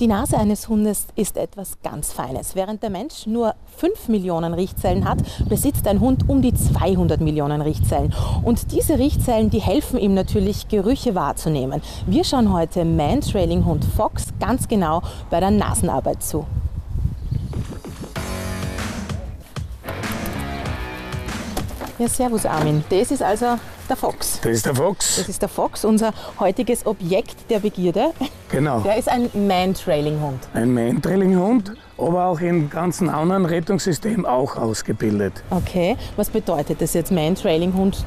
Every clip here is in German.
Die Nase eines Hundes ist etwas ganz Feines. Während der Mensch nur 5 Millionen Riechzellen hat, besitzt ein Hund um die 200 Millionen Riechzellen. Und diese Riechzellen, die helfen ihm natürlich, Gerüche wahrzunehmen. Wir schauen heute Man-Trailing-Hund Fox ganz genau bei der Nasenarbeit zu. Ja, servus Armin. Das ist also der Fox. Das ist der Fox. Das ist der Fox, unser heutiges Objekt der Begierde. Genau. Der ist ein Man-Trailing-Hund. Ein Man-Trailing-Hund, aber auch im ganzen anderen Rettungssystem auch ausgebildet. Okay, was bedeutet das jetzt Man-Trailing-Hund?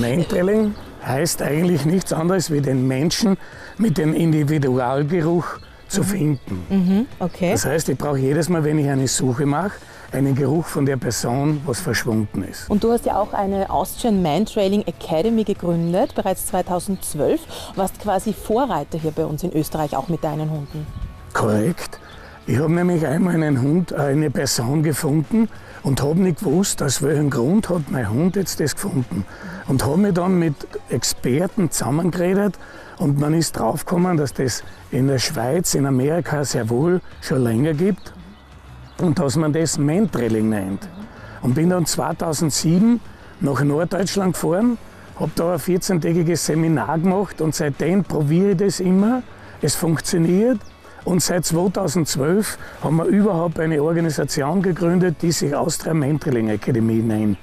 Man-Trailing heißt eigentlich nichts anderes wie den Menschen mit dem Individualgeruch zu finden. Mhm, okay. Das heißt, ich brauche jedes Mal, wenn ich eine Suche mache, einen Geruch von der Person, was verschwunden ist. Und du hast ja auch eine Austrian Man Trailing Academy gegründet, bereits 2012. Warst quasi Vorreiter hier bei uns in Österreich, auch mit deinen Hunden. Korrekt. Ich habe nämlich einmal einen Hund, eine Person gefunden und habe nicht gewusst, aus welchem Grund hat mein Hund jetzt das gefunden. Und habe mich dann mit Experten zusammengeredet und man ist draufgekommen, dass das in der Schweiz, in Amerika sehr wohl schon länger gibt und dass man das Mentrailing nennt. Und bin dann 2007 nach Norddeutschland gefahren, habe da ein 14-tägiges Seminar gemacht und seitdem probiere ich das immer. Es funktioniert. Und seit 2012 haben wir überhaupt eine Organisation gegründet, die sich Austria Mentrailing Academy nennt.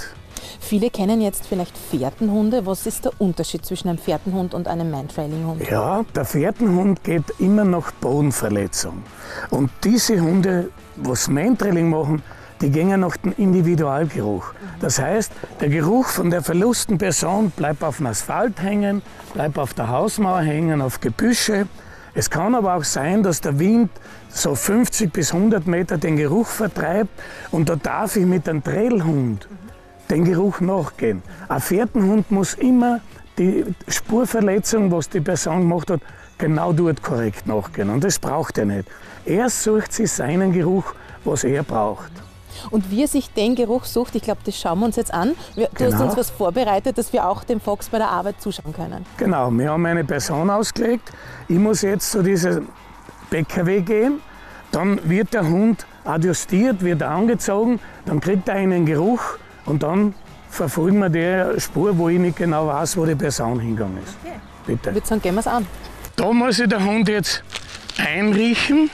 Viele kennen jetzt vielleicht Fährtenhunde. Was ist der Unterschied zwischen einem Fährtenhund und einem Man-Trailing-Hund? Ja, der Fährtenhund geht immer nach Bodenverletzung. Und diese Hunde, was Man-Trailing machen, die gehen nach dem Individualgeruch. Das heißt, der Geruch von der verlusten Person bleibt auf dem Asphalt hängen, bleibt auf der Hausmauer hängen, auf Gebüsche. Es kann aber auch sein, dass der Wind so 50 bis 100 Meter den Geruch vertreibt und da darf ich mit einem Trailhund den Geruch nachgehen. Ein Fährtenhund muss immer die Spurverletzung, was die Person gemacht hat, genau dort korrekt nachgehen. Und das braucht er nicht. Er sucht sich seinen Geruch, was er braucht. Und wie er sich den Geruch sucht, ich glaube, das schauen wir uns jetzt an. Du genau. hast uns was vorbereitet, dass wir auch dem Fox bei der Arbeit zuschauen können. Genau, wir haben eine Person ausgelegt. Ich muss jetzt zu diesem PKW gehen. Dann wird der Hund adjustiert, wird angezogen, dann kriegt er einen Geruch und dann verfolgen wir die Spur, wo ich nicht genau weiß, wo die Person hingegangen ist. Okay. Bitte. Ich würde sagen, gehen wir es an. Da muss sich der Hund jetzt einriechen.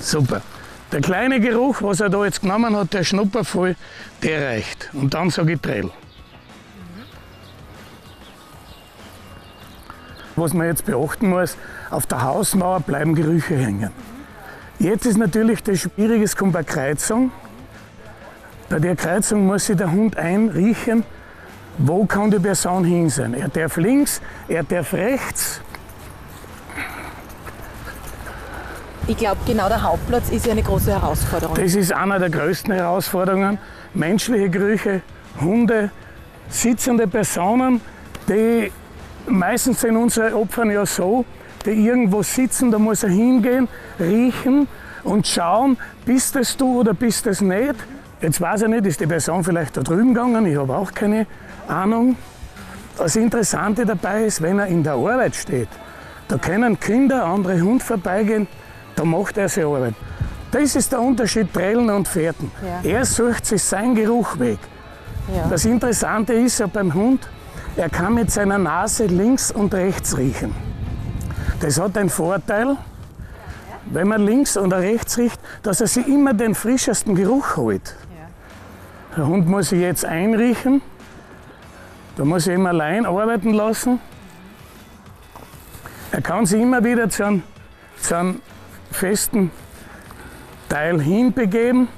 Super. Der kleine Geruch, was er da jetzt genommen hat, der Schnuppervoll, der reicht. Und dann sage ich Trell. Was man jetzt beachten muss, auf der Hausmauer bleiben Gerüche hängen. Jetzt ist natürlich das Schwierige, es kommt eine Kreuzung. Bei der Kreuzung muss sich der Hund einriechen, wo kann die Person hin sein. Er darf links, er darf rechts. Ich glaube, genau der Hauptplatz ist ja eine große Herausforderung. Das ist einer der größten Herausforderungen. Menschliche Gerüche, Hunde, sitzende Personen, die meistens sind unsere Opfer ja so, die irgendwo sitzen, da muss er hingehen, riechen und schauen, bist es du oder bist es nicht. Jetzt weiß ich nicht, ist die Person vielleicht da drüben gegangen, ich habe auch keine Ahnung. Das Interessante dabei ist, wenn er in der Arbeit steht, da können Kinder, andere Hunde vorbeigehen, da macht er seine Arbeit. Das ist der Unterschied Trellen und Pferden. Ja. Er sucht sich seinen Geruch weg. Ja. Das Interessante ist ja beim Hund, er kann mit seiner Nase links und rechts riechen. Das hat den Vorteil, wenn man links oder rechts riecht, dass er sich immer den frischesten Geruch holt. Der Hund muss sich jetzt einriechen. Da muss ich ihn allein arbeiten lassen. Er kann sich immer wieder zu einem, zu einem festen Teil hinbegeben.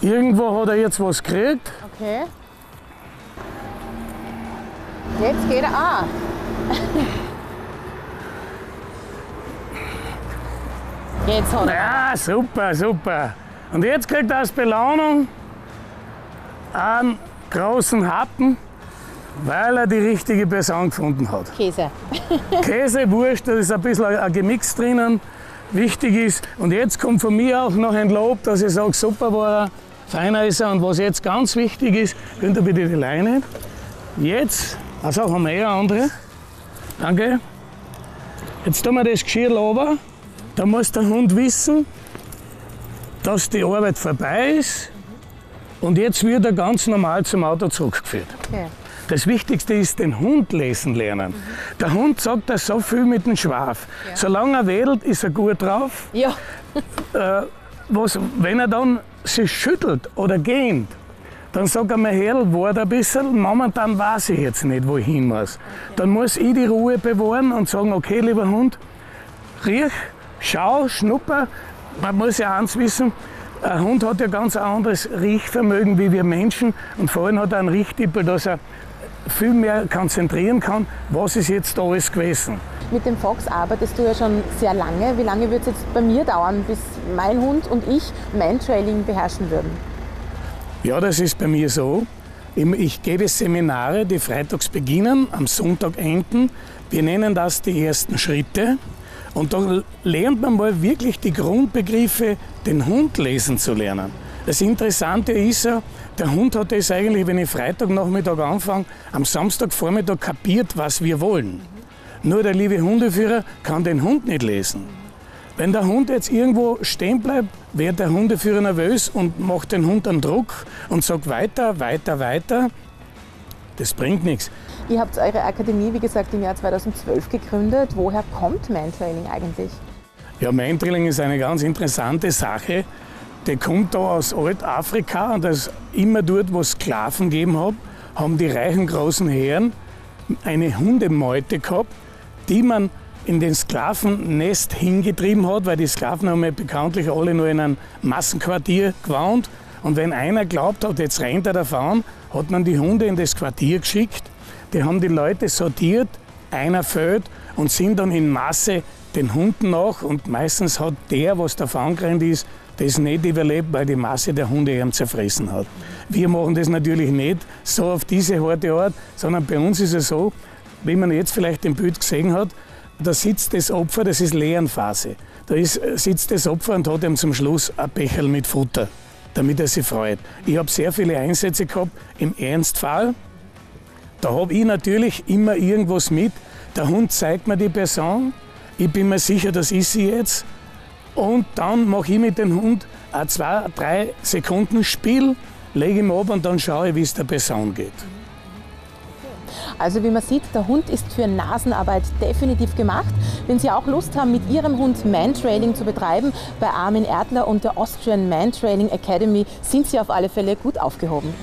Irgendwo hat er jetzt was gekriegt. Okay. Jetzt geht er an. Jetzt hat er. Ja, super, super. Und jetzt kriegt er als Belohnung einen großen Happen, weil er die richtige Person gefunden hat. Käse. Käse, Wurst, da ist ein bisschen ein Gemix drinnen. Wichtig ist, und jetzt kommt von mir auch noch ein Lob, dass ich sage, super war er, feiner ist er. Und was jetzt ganz wichtig ist, könnt ihr bitte die Leine. Jetzt, also haben wir eh andere. Danke. Jetzt tun wir das Geschirr runter. Da muss der Hund wissen, dass die Arbeit vorbei ist und jetzt wird er ganz normal zum Auto zurückgeführt. Okay. Das Wichtigste ist den Hund lesen lernen. Mhm. Der Hund sagt das so viel mit dem Schwaf. Ja. Solange er wedelt, ist er gut drauf. Ja. äh, was, wenn er dann sich schüttelt oder gähnt, dann sagt er mir, Herr, warte ein bisschen, momentan weiß ich jetzt nicht, wo ich hin muss. Okay. Dann muss ich die Ruhe bewahren und sagen, okay, lieber Hund, riech, schau, schnupper. Man muss ja eins wissen, ein Hund hat ja ganz ein anderes Riechvermögen wie wir Menschen und vor allem hat er einen Riechtippel, dass er viel mehr konzentrieren kann, was ist jetzt da alles gewesen. Mit dem Fox arbeitest du ja schon sehr lange. Wie lange wird es jetzt bei mir dauern, bis mein Hund und ich Mantrailing beherrschen würden? Ja, das ist bei mir so. Ich gebe Seminare, die freitags beginnen, am Sonntag enden. Wir nennen das die ersten Schritte. Und da lernt man mal wirklich die Grundbegriffe, den Hund lesen zu lernen. Das Interessante ist ja, der Hund hat das eigentlich, wenn ich Freitagnachmittag anfange, am Samstagvormittag kapiert, was wir wollen. Nur der liebe Hundeführer kann den Hund nicht lesen. Wenn der Hund jetzt irgendwo stehen bleibt, wird der Hundeführer nervös und macht den Hund einen Druck und sagt weiter, weiter, weiter. Das bringt nichts. Ihr habt eure Akademie, wie gesagt, im Jahr 2012 gegründet. Woher kommt Mantrailing eigentlich? Ja, Mantrailing ist eine ganz interessante Sache. Die kommt da aus Altafrika und das immer dort, wo es Sklaven gegeben hat, haben die reichen großen Herren eine Hundemeute gehabt, die man in den Sklavennest hingetrieben hat, weil die Sklaven haben ja bekanntlich alle nur in einem Massenquartier gewohnt. Und wenn einer glaubt hat, jetzt rennt er davon, hat man die Hunde in das Quartier geschickt. Die haben die Leute sortiert, einer fällt und sind dann in Masse den Hunden nach. Und meistens hat der, was davon gerannt ist, das nicht überlebt, weil die Masse der Hunde ihn zerfressen hat. Wir machen das natürlich nicht so auf diese harte Art, sondern bei uns ist es so, wie man jetzt vielleicht im Bild gesehen hat, da sitzt das Opfer, das ist Leerenphase. Da ist, sitzt das Opfer und hat ihm zum Schluss ein Becherl mit Futter, damit er sich freut. Ich habe sehr viele Einsätze gehabt im Ernstfall. Da habe ich natürlich immer irgendwas mit. Der Hund zeigt mir die Person. Ich bin mir sicher, das ist sie jetzt. Und dann mache ich mit dem Hund ein zwei, drei Sekunden Spiel, lege ihn ab und dann schaue ich, wie es der Person geht. Also wie man sieht, der Hund ist für Nasenarbeit definitiv gemacht. Wenn Sie auch Lust haben, mit Ihrem Hund Mantrailing zu betreiben, bei Armin Erdler und der Austrian Mantrailing Academy sind Sie auf alle Fälle gut aufgehoben.